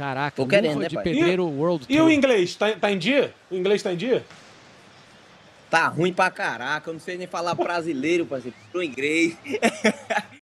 Caraca, Tô luva querendo, né, de pai? pedreiro World E o inglês, tá, tá em dia? O inglês tá em dia? Tá ruim pra caraca, eu não sei nem falar brasileiro, parceiro, pro inglês.